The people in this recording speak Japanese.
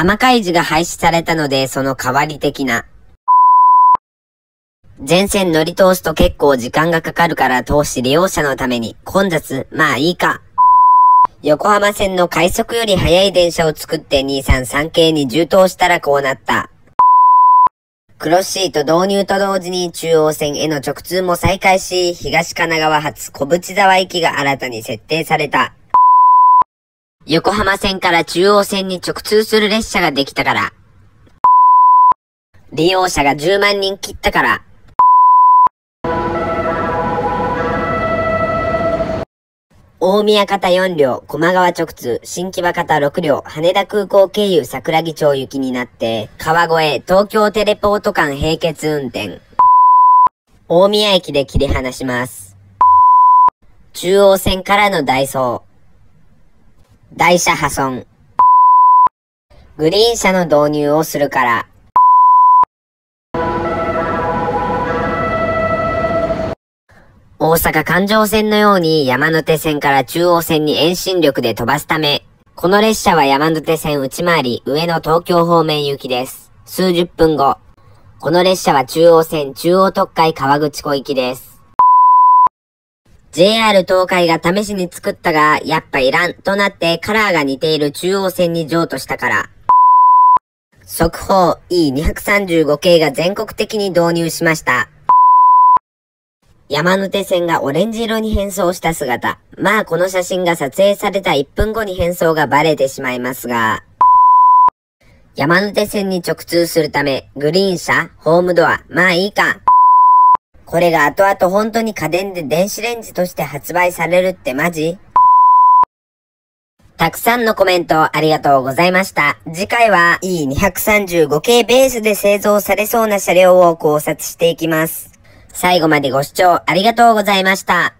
浜海事が廃止されたので、その代わり的な。全線乗り通すと結構時間がかかるから通し利用者のために混雑、まあいいか。横浜線の快速より速い電車を作って233系に充当したらこうなった。クロスシート導入と同時に中央線への直通も再開し、東神奈川発小淵沢駅が新たに設定された。横浜線から中央線に直通する列車ができたから。利用者が10万人切ったから。大宮方4両、駒川直通、新木場方6両、羽田空港経由桜木町行きになって、川越、東京テレポート間並結運転。大宮駅で切り離します。中央線からのダイソー。台車破損。グリーン車の導入をするから。大阪環状線のように山手線から中央線に遠心力で飛ばすため、この列車は山手線内回り上野東京方面行きです。数十分後、この列車は中央線中央特快川口湖行きです。JR 東海が試しに作ったが、やっぱいらんとなってカラーが似ている中央線に譲渡したから。速報 E235 系が全国的に導入しました。山手線がオレンジ色に変装した姿。まあこの写真が撮影された1分後に変装がバレてしまいますが、山手線に直通するため、グリーン車、ホームドア、まあいいか。これが後々本当に家電で電子レンジとして発売されるってマジ？たくさんのコメントありがとうございました。次回は E235 系ベースで製造されそうな車両を考察していきます。最後までご視聴ありがとうございました。